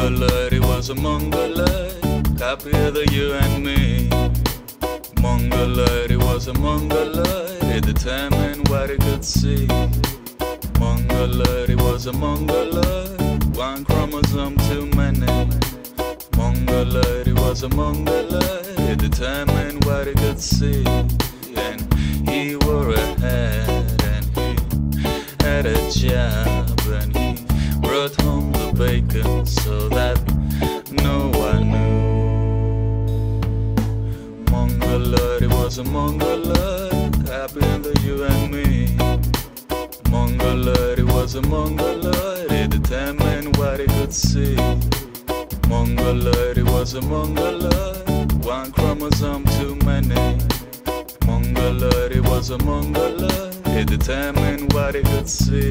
mongoloid, he was a Mongoloid, happier than you and me. Mongoloid, it was a mongoloid, it determined what he could see. Mongoloid, it was a mongoloid, one chromosome too many. Mongoloid, it was a mongoloid, it determined what he could see. And he wore a hat and he had a job and he bacon so that no one knew. Mongoloid, it was a mongoloid, happier than you and me. Mongoloid, it was a mongoloid, it determined what it could see. Mongoloid, it was a mongoloid, one chromosome too many. Mongoloid, it was a mongoloid, it determined what it could see.